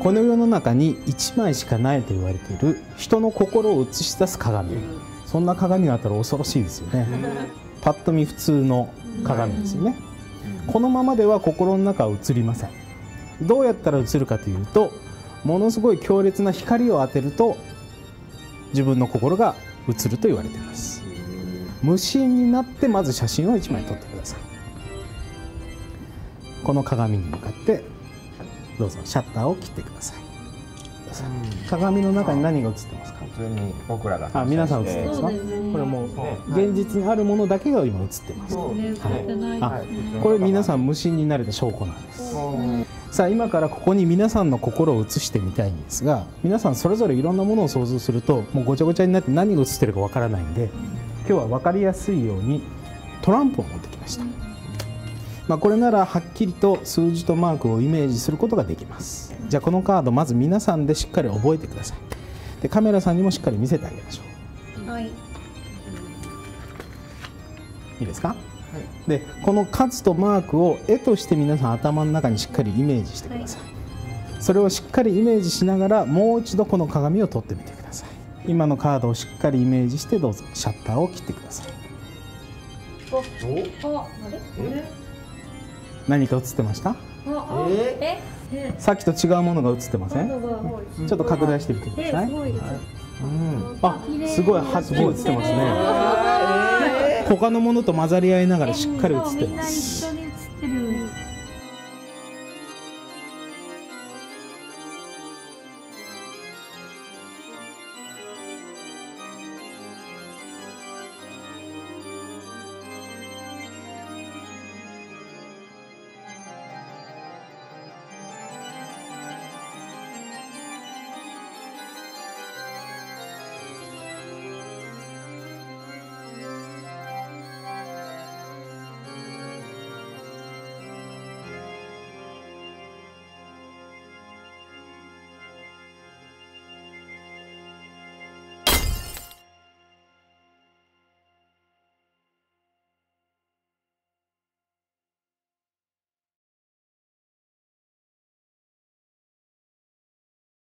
この世の中に1枚しかないと言われている人の心を映し出す鏡。そんな鏡があったら恐ろしいですよね。パッと見普通の鏡ですよね。このままでは心の中は映りません。どうやったら映るかというとものすごい強烈な光を当てると自分の心が映ると言われています。無心になってまず写真を1枚撮ってください。この鏡に向かってどうぞ。シャッターを切ってください。鏡の中に何が映ってますか？普通に僕らがあ皆さん映ってますか？これもう現実にあるものだけが今映ってます。あこれ皆さん無心になれた証拠なんです。さあ今からここに皆さんの心を映してみたいんですが皆さんそれぞれいろんなものを想像するともうごちゃごちゃになって何が映ってるかわからないんで今日は分かりやすいようにトランプを持ってきました、まあ、これならはっきりと数字とマークをイメージすることができます。じゃあこのカードまず皆さんでしっかり覚えてください。でカメラさんにもしっかり見せてあげましょはい。ういいですか、でこの数とマークを絵として皆さん頭の中にしっかりイメージしてください、それをしっかりイメージしながらもう一度この鏡を取ってみてください。今のカードをしっかりイメージしてどうぞ。シャッターを切ってください。あ、あれ？何か映ってました？え？え？さっきと違うものが映ってません？ちょっと拡大してみてくだえ、さい。すごいです。あすごいはっきり映ってますね。他のものと混ざり合いながらしっかり映ってます